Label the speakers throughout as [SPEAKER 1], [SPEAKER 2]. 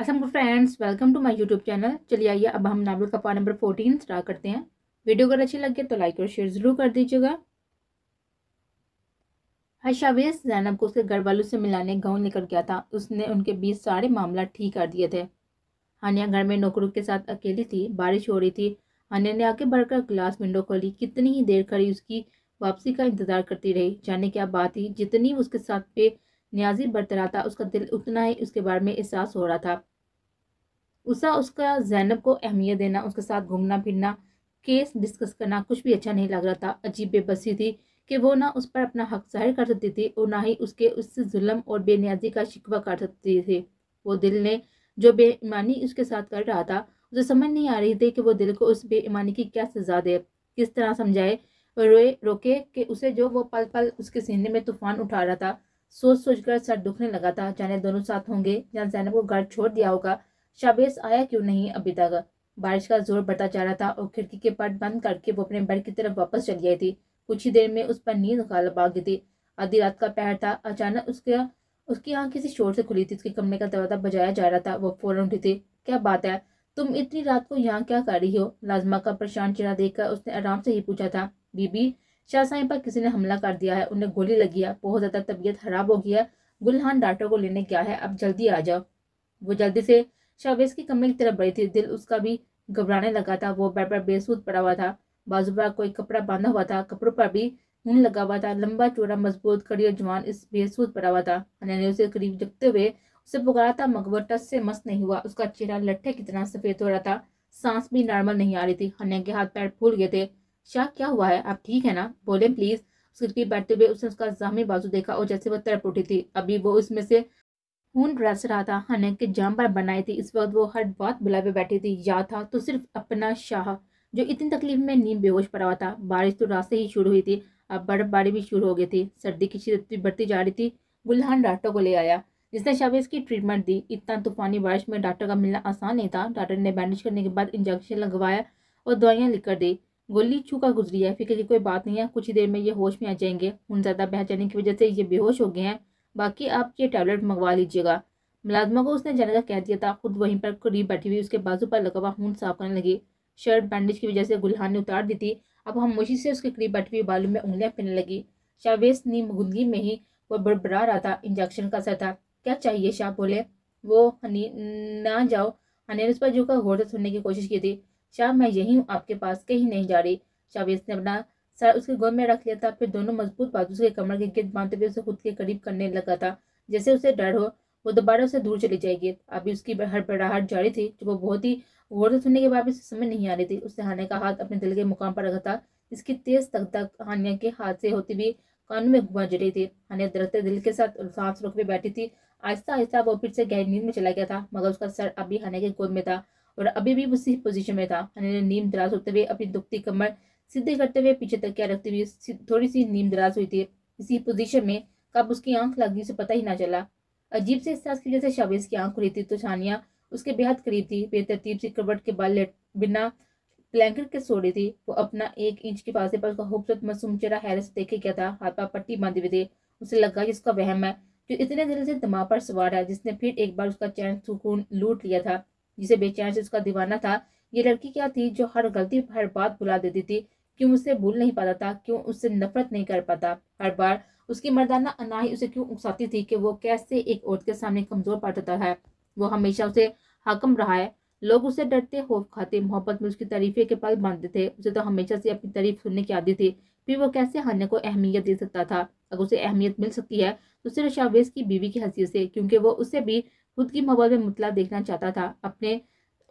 [SPEAKER 1] Aslam friends welcome to my YouTube channel चलिए आइए, अब हम नावल का पार्ट नंबर फोर्टीन स्टार्ट करते हैं। वीडियो अगर अच्छी लगे तो लाइक और शेयर ज़रूर कर दीजिएगा। हशावेज जैनब को उसके घर वालों से मिलाने गाँव निकल गया था। उसने उनके बीच सारे मामला ठीक कर दिए थे। हानिया घर में नौकरों के साथ अकेली थी, बारिश हो रही थी। हानिया ने आगे बढ़कर ग्लास विंडो खोली। कितनी ही देर खड़ी उसकी वापसी का इंतज़ार करती रही। जाने क्या बात थी, जितनी उसके साथ पे न्याजी बरत रहा था, उसका दिल उतना ही उसके बारे में एहसास हो रहा था। उसा उसका जैनब को अहमियत देना, उसके साथ घूमना फिरना, केस डिस्कस करना कुछ भी अच्छा नहीं लग रहा था। अजीब बेबसी थी कि वो ना उस पर अपना हक ज़ाहिर कर सकती थी और ना ही उसके उससे जुल्म और बेनियाजी का शिकवा कर सकती थी। वो दिल ने जो बेईमानी उसके साथ कर रहा था, उसे समझ नहीं आ रही थी कि वो दिल को उस बेईमानी की क्या सजा दे। किस तरह समझाए रोए, रोके कि उसे जो वो पल पल उसके सीने में तूफ़ान उठा रहा था सोच सोच कर सर दुखने लगा था, जाने दोनों साथ होंगे जहाँ जैनब को घर छोड़ दिया होगा। शाबेज आया क्यों नहीं अभी तक? बारिश का ज़ोर बढ़ता जा रहा था और खिड़की के पट बंद करके वो अपने बेड की तरफ़ वापस चली आई थी। कुछ ही देर में उस पर नींद गालब आ गई थी। आधी रात का पहर था। अचानक उसके, उसकी आँख किसी शोर से खुली थी, उसके कमरे का दरवाज़ा बजाया जा रहा था। वो फ़ौरन उठी थी। क्या बात है? तुम इतनी रात को यहाँ क्या कर रही हो? लाजमा का परेशान चेहरा देखकर उसने आराम से ही पूछा था, बीबी शाह साई पर किसी ने हमला कर दिया है, उन्हें गोली लगी है, बहुत ज़्यादा तबीयत खराब हो गई है। गुलहान डॉक्टर को लेने गया है, अब जल्दी आ जाओ। वो जल्दी से शाहवेज की कमरे की तरफ़ बढ़ी थी, दिल उसका भी घबराने लगा था, वो बेड पर बेसूद पड़ा हुआ था। बाजू पर कोई कपड़ा बांधा हुआ था, कपड़ों पर भी ऊन लगा हुआ था, लंबा चौड़ा, मज़बूत कड़ी और जवान, इस बेसूद पड़ा हुआ था। ने उसे करीब जगते हुए उसे पुकारा था मकबर टस से मस्त नहीं हुआ, उसका चेहरा लट्ठे की तरह सफ़ेद हो रहा था, सांस भी नॉर्मल नहीं आ रही थी हन्या के हाथ पैर फूल गए थे। शाह, क्या हुआ है? आप ठीक है ना? बोले प्लीज़ उसके बैठते हुए उसने उसका जामी बाजू देखा और जैसे वो तड़प उठी थी। अभी वो उसमें से खून रस रहा था। हनक के जाम पर बनाई थी। इस वक्त वो हर बात बुला पे बैठी थी। या था तो सिर्फ़ अपना शाह, जो इतनी तकलीफ़ में नींद बेहोश पड़ा हुआ था। बारिश तो रास्ते ही शुरू हुई थी। अब बर्फबारी भी शुरू हो गई थी। सर्दी की शिदत भी बढ़ती जा रही थी। गुलहान डॉक्टर को ले आया, जिसने शाबिज की ट्रीटमेंट दी। इतना तूफानी बारिश में डॉक्टर का मिलना आसान नहीं था। डॉक्टर ने बैंडेज करने के बाद इंजेक्शन लगवाया और दवाइयाँ लिख दी। गोली छूका गुजरी है फ़िक्र की कोई बात नहीं है, कुछ ही देर में ये होश में आ जाएँगे। उन ज़्यादा बह जाने की वजह से ये बेहोश हो गए हैं। बाकी आप ये टैबलेट मंगवा लीजिएगा। मुलाजमा को उसने जाने का कह दिया था। खुद वहीं पर करीब बैठी हुई, उसके बाजू पर लगा हुआ खून साफ़ करने लगी। शर्ट बैंडेज की वजह से गुलहान ने उतार दी थी। अब खामोशी से उसके करीब बैठी हुई बालू में उंगलियाँ पहनने लगी। शाहवेज नीम गुदगी में ही वो बड़बड़ा रहा था इंजेक्शन का असर था। क्या चाहिए शाह बोले? वो, हनी, ना जाओ। हनी ने उस पर झुका गौर से सुनने की कोशिश की थी। शाह मैं यही हूँ, आपके पास कहीं नहीं जा रही। शाहवेज ने अपना सर उसके गोद में रख लिया था, फिर दोनों मज़बूत बाजू से कमर के गिर बांधते हुए उसे खुद के करीब करने लगा था। जैसे उसे डर हो, वो दोबारा उसे दूर चली जाएगी। अभी उसकी हड़बड़ाहट जारी थी, जो वो बहुत ही गौर से सुनने के बाद भी समझ नहीं आ रही थी। उसने हानिया का हाथ अपने दिल के मुकाम पर रखा था इसकी तेज तक तक हानिया के हाथ से होती हुई कान में गुंज रही थी। हानिया दरते दिल के साथ सांस रोक बैठी थी। आहिस्ता आहिस्ता वो फिर से गहरी नींद में चला गया था, मगर उसका सर अभी हानिया के गोद में था। और अभी भी उसी पोजीशन में था। हानिया ने नींद दराज होते हुए अपनी दुखती कमर सीधे करते हुए पीछे तक क्या रखते हुए थोड़ी सी नींद दराज हुई थी। इसी पोजीशन में कब उसकी आँख लगी उसे पता ही ना चला। अजीब से एहसास की वजह से शाबिज की आँख खुली थी तो छानिया उसके बेहद करीब थी। बेतरतीब से करवट के बाल बिना ब्लैंकेट के सो रही थी। वो अपना एक इंच के पास पर उसका खूबसूरत मासूम चेहरा हैरत से देखे क्या था। हाथ पर पट्टी बांधी हुए थी। उसे लगा जिसका वहम है जो इतने दिल से दिमाग पर सवार है जिसने फिर एक बार उसका चैन सुकून लूट लिया था। जिसे बेचैन से उसका दीवाना था। ये लड़की क्या थी जो हर गलती, हर बात भुला देती थी? क्यों उसे भूल नहीं पाता था? क्यों उससे नफरत नहीं कर पाता? हर बार उसकी मर्दाना अनाही उसे क्यों उकसाती थी कि वो कैसे एक औरत के सामने कमज़ोर पड़ता है? वो हमेशा उसे हाकम रहा है। लोग उसे डरते खौफ खाते, मोहब्बत में उसकी तारीफे के पल बांधते थे। उसे तो हमेशा से अपनी तारीफ़ सुनने की आदत थी। फिर वो कैसे हान्य को अहमियत दे सकता था? अगर उसे अहमियत मिल सकती है तो सिर्फ़ शाहवेज की बीवी की हैसियत से, क्योंकि वो उसे भी खुद की मोबाइल में मुतला देखना चाहता था। अपने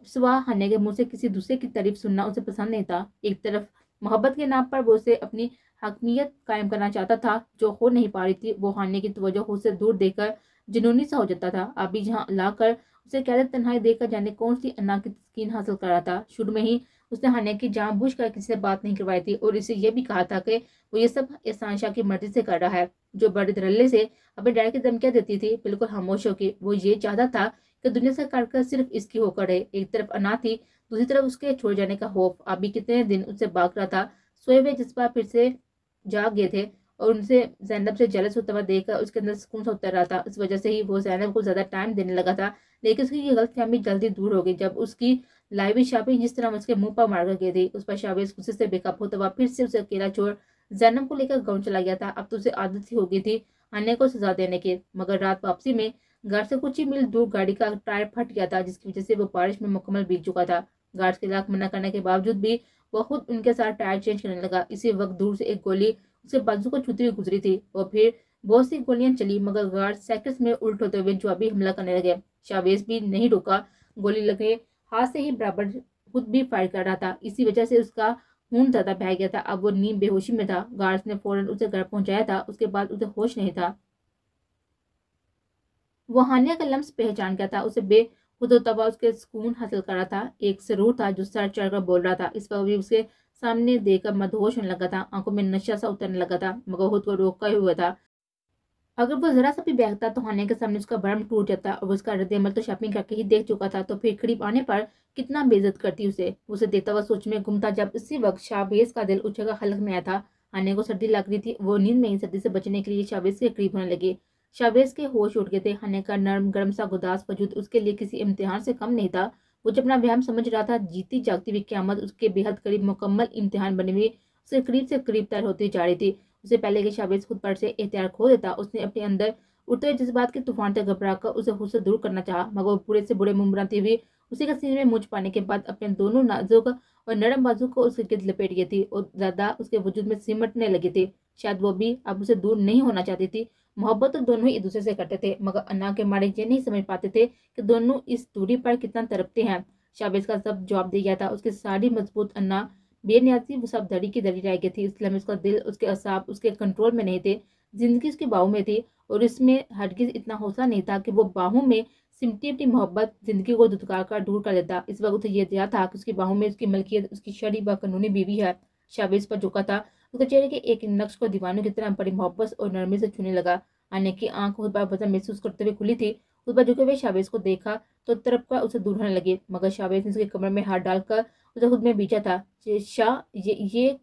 [SPEAKER 1] सुबह के मुँह से किसी दूसरे की तारीफ़ सुनना उसे पसंद नहीं था। एक तरफ़ मोहब्बत के नाम पर वो उसे अपनी हकमियत कायम करना चाहता था, जो हो नहीं पा रही थी, वो हारने की तवज्जो से दूर देकर जुनूनी सा हो जाता था। अभी जहाँ लाकर उसे कैद तनहाई देकर जाने, कौन सी अन्ना की तस्कीन हासिल कर रहा था? शुरू में ही उसने हान्या की जान बुझ कर किसी से बात नहीं करवाई थी और इसे यह भी कहा था कि वो ये सब एहसान शाह की मर्ज़ी से कर रहा है, जो बड़े धरल्ले से अपने डैड की धमकियाँ देती थी, बिल्कुल खामोश होकर वो ये चाहता था कि दुनिया से काटकर सिर्फ़ इसकी होकर रहे, एक तरफ़ अना थी दूसरी तरफ़ उसके छोड़ जाने का होप अभी कितने दिन उससे भाग रहा था, सोए हुए जिस पर फिर से जाग गए थे और उनसे जैनब से जलस होता हुआ देखकर उसके अंदर सुकून सा उतर रहा था। इस वजह से ही वो जैनब को ज़्यादा टाइम देने लगा था, लेकिन उसकी ये गलत फहमी जल्दी दूर हो गई। जब उसकी लाइवी शॉपिंग, जिस तरह उसके मुँह पर मार गई थी, उस पर शावेज गुस्से से बेकअप होता हुआ फिर से उसे अकेला छोड़ जैनम को लेकर गाँव चला गया था। अब तो उसे आदत सी हो गई थी अन्य को सजा देने की। मगर रात वापसी में घर से कुछ ही मील दूर गाड़ी का टायर फट गया था, जिसकी वजह से वो बारिश में मुकम्मल बीत चुका था। गार्ड के लाख मना करने के बावजूद भी वो खुद उनके साथ टायर चेंज करने लगा। इसी वक्त दूर से एक गोली उसके बाजू को छूती हुई गुजरी थी। और फिर बहुत सी गोलियाँ चली, मगर गार्ड सेकंड्स में उल्ट होते हुए जवाबी हमला करने लगे। शावेज भी नहीं रुका। गोली लगे हाथ से ही बराबर खुद भी फायर कर रहा था। इसी वजह से उसका खून ज़्यादा बह गया था। अब वो नींद बेहोशी में था। गार्ड्स ने फ़ौरन उसे घर पहुँचाया था। उसके बाद उसे होश नहीं था। वो हानिया का लम्स पहचान गया था। उसे बे खुद तबा उसके सुकून हासिल कर रहा था। एक सरूर था जो सर चढ़कर बोल रहा था। इस वक्त भी उसके सामने देखकर मदहोश होने लगा था। आँखों में नशा सा उतरने लगा था। मगर खुद को रोका हुआ था। अगर वो जरा सा भी बहता तो हानिया के सामने उसका भरम टूट जाता और उसका रद्द अमल तो शॉपिंग करके ही देख चुका था तो फिर करीब आने पर कितना बेजत करती उसे। उसे देखता हुआ सोच में घूमता जब इसी वक्त शाहबेज का दिल उछल हलक में आया था। हानिया को सर्दी लग रही थी, वो नींद में ही सर्दी से बचने के लिए शाहबेज के करीब होने लगे। शावेज के होश उठ गए थे हने का नर्म, गर्म सा गुदास वजूद उसके लिए किसी इम्तिहान से कम नहीं था। वो अपना व्यायाम समझ रहा था, जीती जागती हुई क्यामत उसके बेहद करीब मुकम्मल इम्तिहान बने हुए उसके करीब से करीब तर होती जा रही थी। उसे पहले के शावेज खुद पर से एहतियार खो देता। उसने अपने अंदर हुए जज्बात के तूफ़ान से घबरा कर उसे खुद से दूर करना चाहा, मगर पूरे से बुरे मुमराती हुई उसी के सीने में मुझ पाने के बाद अपने दोनों नाजुक और नरम बाजू को उसके गिद लपेट गई थी और ज़्यादा उसके वजूद में सिमटने लगी थी। शायद वो भी अब उसे दूर नहीं होना चाहती थी। मोहब्बत तो दोनों ही एक दूसरे से करते थे, मगर अन्ना के मारे ये नहीं समझ पाते थे कि दोनों इस दूरी पर कितना तरपते हैं। शाबेज का सब जवाब दे गया था। उसकी सारी मज़बूत अन्ना बेनियाजी वो सब दड़ी की दड़ी रह गई थी, इसलिए उसका दिल, उसके असाब, उसके कंट्रोल में नहीं थे, ज़िंदगी उसके बाहों में थी, और इसमें हरगिज इतना हौसला नहीं था कि वो बाहों में सिमटी अपनी मोहब्बत ज़िंदगी को दुदकार कर दूर कर देता इस वक्त उसे यह दिया था कि उसकी बाहों में उसकी मलकियत, उसकी शरी व कानूनी बीवी है, शाबिज पर झुका था, उसके चेहरे के एक नक्श को दीवानों की तरह बड़ी मोहब्बत और नरमी से छूने लगा। आने की आँख खुद पर वज़न महसूस करते हुए खुली थी, उस पर झुके हुए शावेज को देखा तो तरफ़ का उसे दूर होने लगे, मगर शावेज ने उसके कमर में हाथ डालकर उसे खुद में बीचा था। शाह, ये ये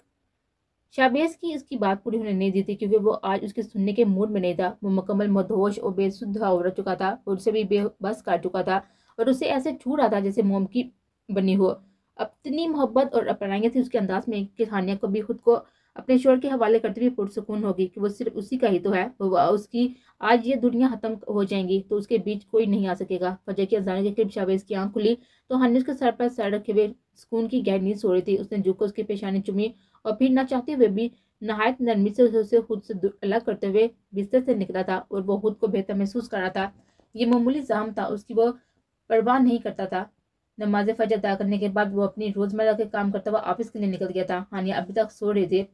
[SPEAKER 1] शाहबेज की इसकी बात पूरी होने नहीं दी थी क्योंकि वो आज उसके सुनने के मूड में नहीं था। वो मुकम्मल, मदहोश और बेसुद्ध हो चुका था और उसे भी बेबस काट चुका था और उसे ऐसे छू रहा था जैसे मोम की बनी हो। अपनी मोहब्बत और अपनाएँगे थी उसके अंदाज में कि हानिया को भी खुद को अपने शोर के हवाले करते हुए पुरसकून होगी कि वो सिर्फ़ उसी का ही तो है। उसकी, आज ये दुनिया खत्म हो जाएँगी तो उसके बीच कोई नहीं आ सकेगा। फजह की अजान के करीब शाहबेज की आँख खुली तो हनीस के सर पर सर रखे हुए सुकून की गहरी नींद सो रही थी। उसने झुक उसकी पेशानी चुमी और फिर ना चाहते हुए भी नहायत नरमी से उसे खुद से अलग करते हुए बिस्तर से निकला था और वो खुद को बेहतर महसूस कर रहा था। ये मामूली जाम था, उसकी वो परवाह नहीं करता था। नमाज़ फजर अदा करने के बाद वो अपनी रोज़मर्रा के काम करता हुआ ऑफ़िस के लिए निकल गया था। हानिया अभी तक सो रहे थे।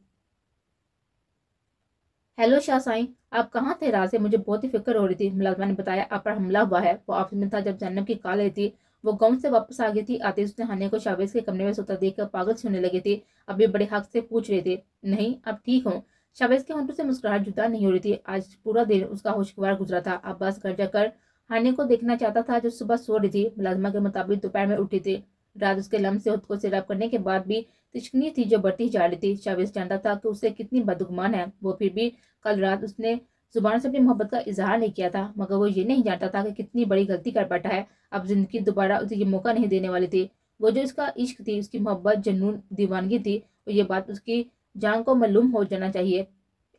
[SPEAKER 1] हेलो शाह साई, आप कहाँ थे? रात से मुझे बहुत ही फ़िक्र हो रही थी। मुलाजमा ने बताया, आप पर हमला हुआ है। वो ऑफ़िस में था जब जन्नब की कॉल आई थी। वो गाँव से वापस आ गई थी। आते उसने हानिया को शावेज के कमरे में सोता देखकर पागल होने लगी थी। अभी बड़े हक से पूछ रहे थे, नहीं अब ठीक हूँ? शावेज के होंठों से मुस्कुराहट जुदा नहीं हो रही थी। आज पूरा दिन उसका होशगवार गुजरा था। अब बस घर जाकर हानिया को देखना चाहता था, जो सुबह सो रही थी। मुलाजमा के मुताबिक दोपहर में उठी थी। रात उसके लम से खुद को सिराब करने के बाद भी तिचकनी थी जो बढ़ती जा रही थी। शावेज जानता था कि उसे कितनी बदगुमान है। वो फिर भी कल रात उसने ज़ुबान से अपनी मोहब्बत का इजहार नहीं किया था, मगर वो ये नहीं जानता था कि कितनी बड़ी गलती कर बैठा है। अब ज़िंदगी दोबारा उसे ये मौका नहीं देने वाली थी। वो जो इसका इश्क थी, उसकी मोहब्बत, जनून, दीवानगी थी, और ये बात उसकी जान को मालूम हो जाना चाहिए।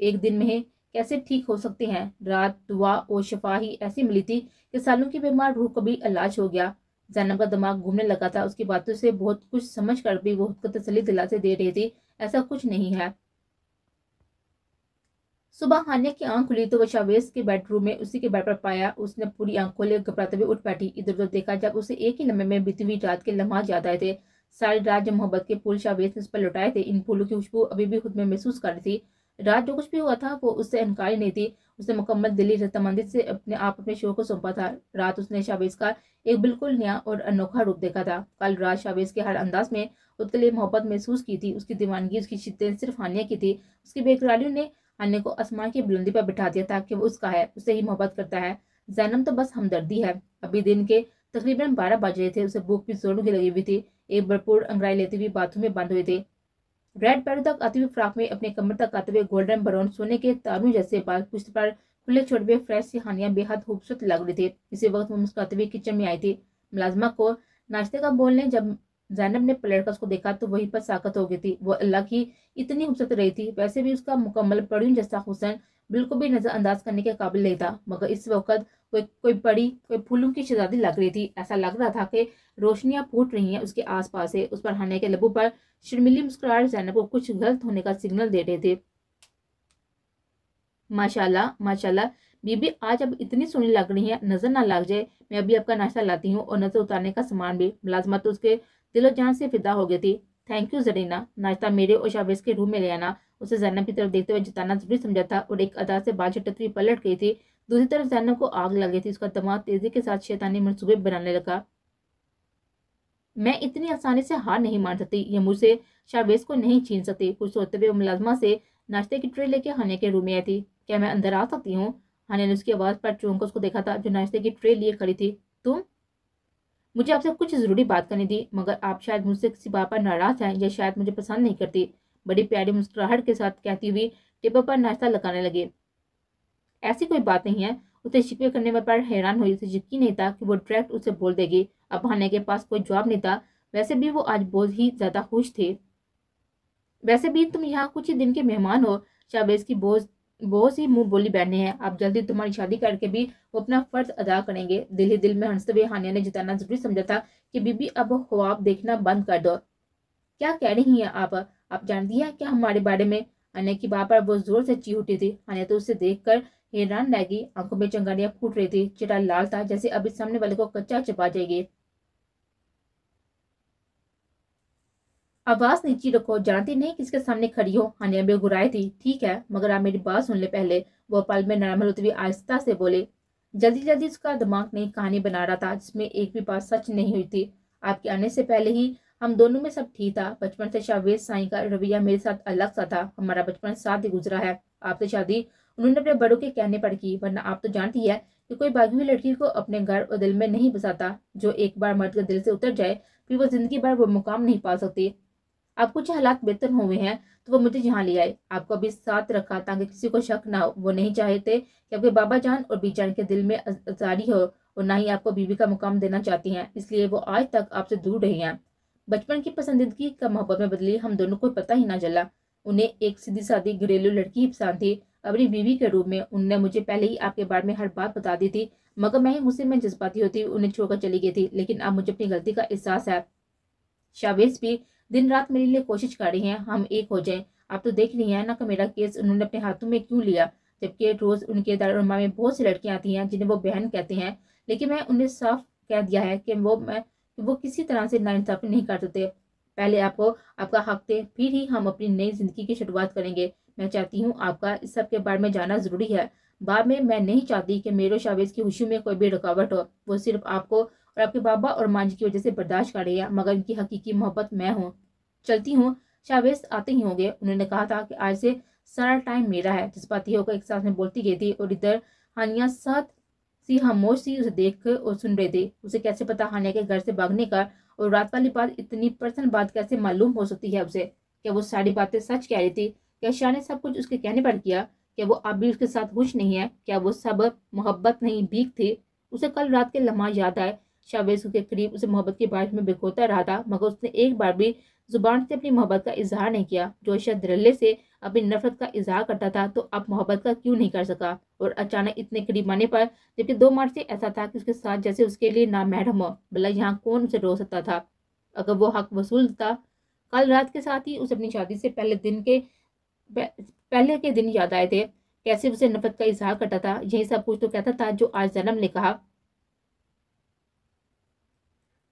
[SPEAKER 1] एक दिन में कैसे ठीक हो सकते हैं? रात, दुआ और शफा ही ऐसी मिली थी कि सालों की बीमार रूह को भी इलाज हो गया। जैनब का दिमाग घूमने लगा था। उसकी बातों से बहुत कुछ समझ कर भी वो उसको तसली दिला से दे रही थी। ऐसा कुछ नहीं है। सुबह हानिया की आँख खुली तो वह शावेज के बेडरूम में उसी के बेड पर पाया। उसने पूरी आँख खोले घबराते हुए उठ बैठी। इधर उधर देखा, जब उसे एक ही लम्हे में बीती हुई रात के लम्हा याद आए थे। सारी रात जब मोहब्बत के फूल शावेज ने उस पर लुटाए थे, इन फूलों की खुशबू अभी भी खुद में महसूस कर रही थी। रात जो कुछ भी हुआ था, वो उससे इनकारी नहीं थी। उसने मुकम्मल दिली रतमंदी से अपने, आप अपने शो को सौंपा था। रात उसने शावेज का एक बिल्कुल नया और अनोखा रूप देखा था। कल रात शावेज के हर अंदाज में उसके लिए मोहब्बत महसूस की थी। उसकी दीवानगी, उसकी शिद्दत सिर्फ़ हानिया की थी। उसकी बेकरारियों ने हानिया को आसमान की बुलंदी पर बिठा दिया था कि वो उसका है, उसे ही मोहब्बत करता है। जैनम तो बस हमदर्दी है। अभी दिन के तकरीबन बारह बज रहे थे। उसे भूख भी जोरों की लगी हुई थी। एक भरपूर अंग्राई लेते हुए बाथरूम में बंद हुए थे। रेड पैर तक आते हुए फ्राक में अपने कमर तक आते हुए गोल्डन ब्राउन सोने के तारू जैसे बाल पुष्ट पर खुले छोटे हुए फ्रेश सिहानियाँ बेहद खूबसूरत लग रही थी। इसी वक्त वो मुस्कुराते हुए किचन में आई थी। मुलाजमा को नाश्ते का बोलने जब जैनब ने पलट कर उसको देखा तो वहीं पर साकत हो गई थी। वो अल्लाह की इतनी खूबसूरत रही थी। वैसे भी उसका मुकम्मल पड़ी जैसा हुसन बिल्कुल भी नजरअंदाज करने के काबिल नहीं था, मगर इस वक्त कोई कोई बड़ी, कोई फूलों की शहजादी लग रही थी। ऐसा लग रहा था कि रोशनियाँ फूट रही हैं उसके आसपास से, उस पर हाने के लबू पर शर्मिली मुस्कुराहट जैनब को कुछ गलत होने का सिग्नल दे रहे थे। माशाल्लाह माशाल्लाह, बीबी आज अब इतनी सोनी लग रही है, नज़र ना लग जाए, मैं अभी आपका नाश्ता लाती हूँ और नज़र उतारने का सामान भी, मुलाजमत तो उसके दिलो जान से फिदा हो गई थी। थैंक यू जरीना नाश्ता मेरे और शावेज के रूम में ले आना। उसे जैनब की तरफ़ देखते हुए जिताना ज़रूरी समझा था और एक अदा से बाल झटकती हुई पलट गई थी। दूसरी तरफ़ जैनब को आग लगी थी। उसका दिमाग तेज़ी के साथ शैतानी मनसूबे बनाने लगा। मैं इतनी आसानी से हार नहीं मान सकती। ये मुझसे शावेज को नहीं छीन सकती। कुछ सोचते हुए मुलाजमा से नाश्ते की ट्रे लेके हाने के रूम में आई थी। क्या मैं अंदर आ सकती हूँ? हाने ने उसकी आवाज़ पर चौंक उसको देखा था, जो नाश्ते की ट्रे लिए खड़ी थी। तुम? मुझे आपसे कुछ ज़रूरी बात करनी थी, मगर आप शायद मुझसे किसी बात पर नाराज़ हैं या शायद मुझे पसंद नहीं करती। बड़ी प्यारी मुस्कुराहट के साथ कहती हुई टेबल पर नाश्ता लगाने लगे। ऐसी कोई बात नहीं है, उसे शिकवे करने पर हैरान हुई, उसे यकीन नहीं था कि वो डायरेक्ट उसे बोल देगी। अब हाने के पास कोई जवाब नहीं था। वैसे भी वो आज बहुत ही ज़्यादा खुश थे। वैसे भी तुम यहाँ कुछ ही दिन के मेहमान हो शाहबेज की बहुत बहुत सी मुँह बोली बहने हैं। आप जल्दी तुम्हारी शादी करके भी वो अपना फ़र्ज़ अदा करेंगे। दिल ही दिल में हँसते हुए हानिया ने जिताना ज़रूरी समझा था कि बीबी, अब ख्वाब देखना बंद कर दो। क्या कह रही हैं आप? आप जानती हैं क्या हमारे बारे में? अन्य की बात पर वो ज़ोर से ची उठी थी। हानिया तो उसे देख कर हैरान रह गई। आँखों में चंगारियाँ फूट रही थी। चिटा लाल था जैसे अभी सामने वाले को कच्चा चपा जाएगी। आवाज़ नीची रखो, जानती नहीं किसके सामने खड़ी हो। हानिया बेगुराई थी, ठीक है, मगर आप मेरी बात सुन ले पहले। भोपाल में नरम होते आहिस्ता से बोले, जल्दी जल्दी उसका दिमाग नई कहानी बना रहा था, जिसमें एक भी बात सच नहीं हुई थी। आपके आने से पहले ही हम दोनों में सब ठीक था। बचपन से शाहवेज साई का रवैया मेरे साथ अलग सा था। हमारा बचपन साथ ही गुजरा है। आपसे शादी उन्होंने अपने बड़ों के कहने पर की, वरना आप तो जानती है कि कोई बागी हुई लड़की को अपने घर और दिल में नहीं बसाता। जो एक बार मर्द के दिल से उतर जाए, फिर वो ज़िंदगी भर वो मुकाम नहीं पा सकती। अब कुछ हालात बेहतर हुए हैं तो वो मुझे यहाँ ले आए। आपको अभी साथ रखा ताकि किसी को शक ना हो। वो नहीं चाहते कि आपके बाबा जान और बीजान के दिल में अजारी हो और ना ही आपको बीवी का मुकाम देना चाहती हैं। इसलिए वो आज तक आपसे दूर रही हैं। बचपन की पसंदीदगी का मोहब्बत में बदली हम दोनों को पता ही ना चला। उन्हें एक सीधी सादी घरेलू लड़की ही पसंद थी। अपनी बीवी के रूप में उनने मुझे पहले ही आपके बारे में हर बात बता दी थी, मगर मैं ही गुस्से में जज्बाती होती, उन्हें छोड़कर चली गई थी। लेकिन अब मुझे अपनी गलती का एहसास है। शावेज भी दिन रात मेरे लिए कोशिश कर रही हैं, हम एक हो जाएँ। आप तो देख रही हैं ना कि मेरा केस उन्होंने अपने हाथों में क्यों लिया? जबकि रोज़ उनके दारुमा में बहुत सी लड़कियाँ आती हैं, जिन्हें वो बहन कहते हैं। लेकिन मैं उन्हें साफ़ कह दिया है कि वो मैं, कि वो किसी तरह से नाइंसाफ़ी नहीं कर सकते। पहले आपको आपका हक दे, फिर ही हम अपनी नई ज़िंदगी की शुरुआत करेंगे। मैं चाहती हूँ आपका इस सब के बारे में जाना ज़रूरी है। बाद में मैं नहीं चाहती कि मेरे शावेज की खुशी में कोई भी रुकावट हो। वो सिर्फ़ आपको और आपके बाबा और माँ जी की वजह से बर्दाश्त कर रही है, मगर इनकी हकीकी मोहब्बत मैं हूँ। चलती हूँ शावेज आते ही होंगे। उन्होंने कहा था कि आज से सारा टाइम मेरा है। जज्बाती होकर एक साथ में बोलती गई थी और इधर हानिया साथ सी खामोश सी उसे देख और सुन रहे थे। उसे कैसे पता हानिया के घर से भागने का और रात वाली बात, इतनी पर्सनल बात कैसे मालूम हो सकती है उसे? क्या वो सारी बातें सच कह रही थी? क्या शाह ने सब कुछ उसके कहने पर किया? क्या वो अब भी उसके साथ खुश नहीं है? क्या वो सब मोहब्बत नहीं, भीख थी? उसे कल रात के लम्हा याद आए। शाहबेज के करीब उसे मोहब्बत की बारिश में भिगोता रहा था, मगर उसने एक बार भी ज़ुबान से अपनी मोहब्बत का इजहार नहीं किया। जो दरल्ले से अपनी नफरत का इजहार करता था तो अब मोहब्बत का क्यों नहीं कर सका? और अचानक इतने करीब आने पर, जबकि दो मार्च से ऐसा था कि उसके साथ जैसे उसके लिए ना मैडम हो, भला यहाँ कौन उसे रो सकता था? अगर वो हक वसूल था, कल रात के साथ ही उसे अपनी शादी से पहले दिन के पहले के दिन याद आए थे। कैसे उसे नफरत का इजहार करता था, यही सब कुछ तो कहता था जो आज जन्म ने कहा।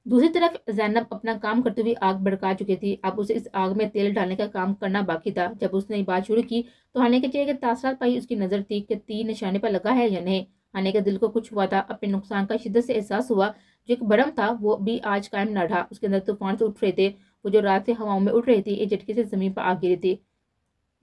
[SPEAKER 1] दूसरी तरफ़ जैनब अपना काम करते हुए आग भड़का चुकी थी। अब उसे इस आग में तेल डालने का काम करना बाकी था। जब उसने बात शुरू की तो हाने के चेहरे के तासरात पाई उसकी नज़र थी कि तीन निशाने पर लगा है या नहीं। हाने के दिल को कुछ हुआ था, अपने नुकसान का शिद्दत से एहसास हुआ। जो एक भरम था, वो भी आज कायम न रहा। उसके अंदर तूफ़ान से उठ रहे थे। वो जो रात से हवाओं में उठ रही थी, एक झटके से ज़मीन पर आ गिरी थी।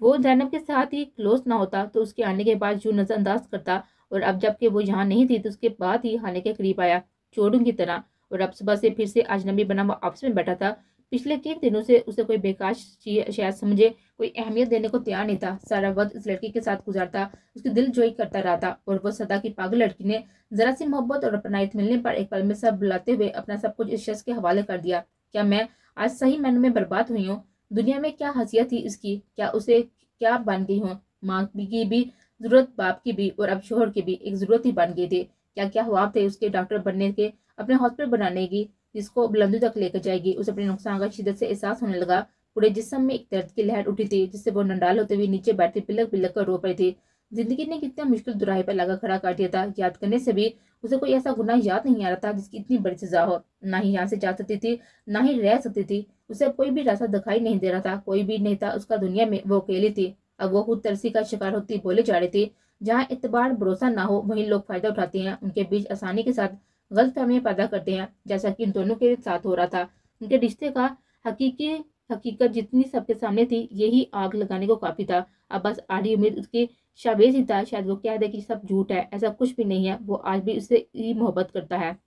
[SPEAKER 1] वो जैनब के साथ ही क्लोज ना होता तो उसके आने के बाद जो नज़रअंदाज करता, और अब जबकि वो यहाँ नहीं थी तो उसके बाद ही हाने के करीब आया, चोरों की तरह। और अब सुबह से फिर से अजनबी बना वो आपस में बैठा था। पिछले तीन दिनों से उसे कोई बेकार शायद समझे, कोई अहमियत देने को तैयार नहीं था। सारा वक्त इस लड़की के साथ गुजारता, उसकी दिल जोई करता रहा था और वो सदा की पागल लड़की ने जरा सी मोहब्बत और अपनाइत मिलने पर एक पल में सब बुलाते हुए अपना सब कुछ इस शख्स के हवाले कर दिया। क्या मैं आज सही मैनू में बर्बाद हुई हूँ? दुनिया में क्या हसीियत थी इसकी? क्या उसे क्या बन गई हूँ? माँ की भी ज़रूरत, बाप की भी और अब शोहर की भी एक ज़रूरत ही बन गई थी। क्या क्या ख्वाब थे उसके डॉक्टर बनने के अपने हॉस्पिटल बनाने की जिसको बुलंदी तक लेकर जाएगी। उसे अपने नुकसान का शिदत से एहसास होने लगा। पूरे जिसम में एक दर्द की लहर उठी थी, जिससे वो नंडाल होते हुए नीचे बैठे पिलक पिलक कर रो पड़ी थी। ज़िंदगी ने कितना मुश्किल दुराहे पर लगा खड़ा कर दिया था। याद करने से भी उसे कोई ऐसा गुनाह याद नहीं आ रहा था, जिसकी इतनी बड़ी सजा हो। ना ही यहाँ से जा सकती थी, ना ही रह सकती थी। उसे कोई भी रास्ता दिखाई नहीं दे रहा था। कोई भी नहीं था उसका दुनिया में, वो अकेली थी। अब वो खुद तरसी का शिकार होती बोले जा रही थी। जहाँ इतबार भरोसा ना हो, वहीं लोग फ़ायदा उठाते हैं। उनके बीच आसानी के साथ गलत फहमियाँ पैदा करते हैं। जैसा कि दोनों के साथ हो रहा था। उनके रिश्ते का हकीकी, हकीकत जितनी सबके सामने थी, यही आग लगाने को काफ़ी था। अब बस आधी उम्मीद उसके शावेज ही था। शायद वो कह दे कि सब झूठ है, ऐसा कुछ भी नहीं है। वो आज भी उससे ही मोहब्बत करता है।